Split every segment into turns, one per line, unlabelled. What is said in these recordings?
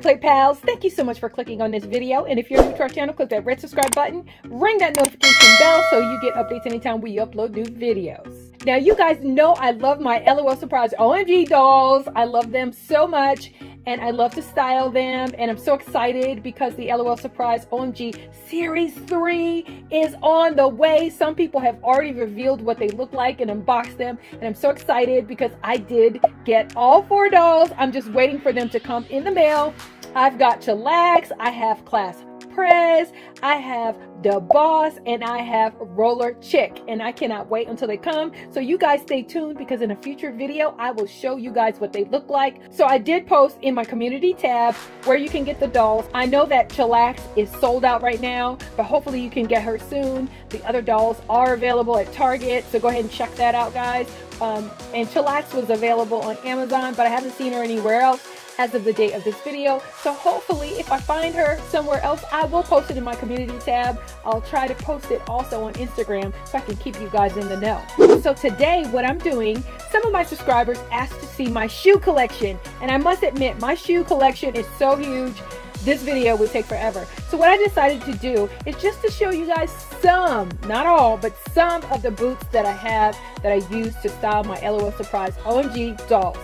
Play pals, thank you so much for clicking on this video. And if you're new to our channel, click that red subscribe button, ring that notification bell so you get updates anytime we upload new videos. Now, you guys know I love my LOL Surprise OMG dolls. I love them so much and I love to style them and I'm so excited because the LOL Surprise OMG Series 3 is on the way. Some people have already revealed what they look like and unboxed them and I'm so excited because I did get all four dolls. I'm just waiting for them to come in the mail. I've got Chillax, I have Class Prez, I have the boss, and I have Roller Chick. And I cannot wait until they come. So you guys stay tuned because in a future video, I will show you guys what they look like. So I did post in my community tab where you can get the dolls. I know that Chillax is sold out right now, but hopefully you can get her soon. The other dolls are available at Target, so go ahead and check that out, guys. Um, and Chillax was available on Amazon, but I haven't seen her anywhere else as of the date of this video. So hopefully if I find her somewhere else, I will post it in my community tab. I'll try to post it also on Instagram so I can keep you guys in the know. So today what I'm doing, some of my subscribers asked to see my shoe collection. And I must admit, my shoe collection is so huge this video would take forever. So what I decided to do is just to show you guys some, not all, but some of the boots that I have that I use to style my LOL Surprise OMG dolls.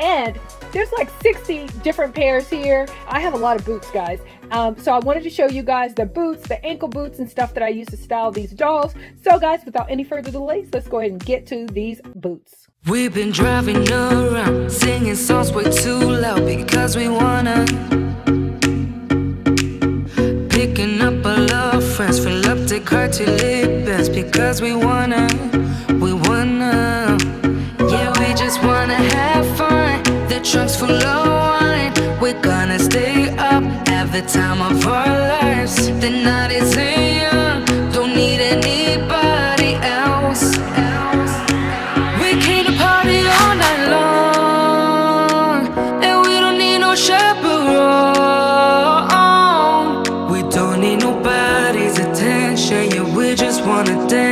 And there's like 60 different pairs here. I have a lot of boots, guys. Um, so I wanted to show you guys the boots, the ankle boots and stuff that I use to style these dolls. So guys, without any further delays, let's go ahead and get to these boots.
We've been driving around, singing songs way too loud because we wanna Picking up our love friends, fill up the car till because we wanna, trunk's full of wine We're gonna stay up, have the time of our lives. The night is young, don't need anybody else. We came to party all night long. And we don't need no chaperone. We don't need nobody's attention. Yeah, we just wanna dance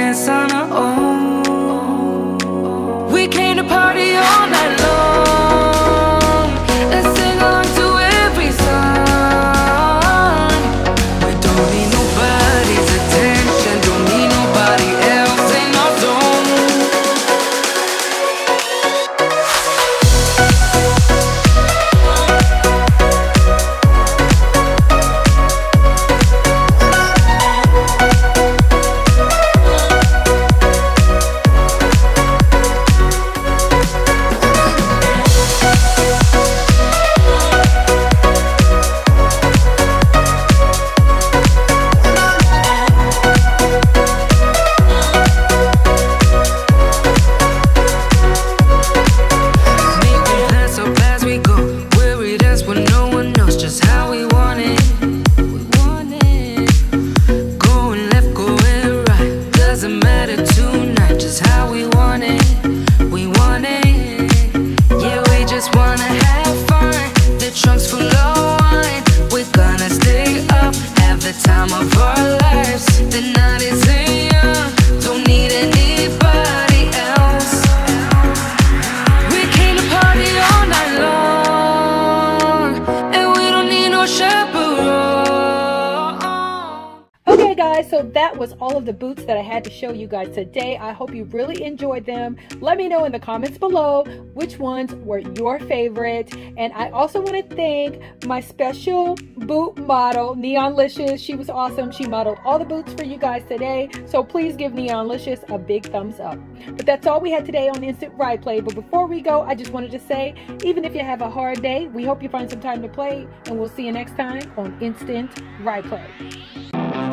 guys, so that was all of the boots that I had to show you guys today. I hope you really enjoyed them. Let me know in the comments below which ones were your favorite. And I also want to thank my special boot model, Neonlicious. She was awesome. She modeled all the boots for you guys today. So please give Neonlicious a big thumbs up. But that's all we had today on Instant Ry Play. But before we go, I just wanted to say, even if you have a hard day, we hope you find some time to play. And we'll see you next time on Instant Ry Play.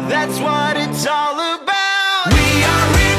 That's what it's all about. We are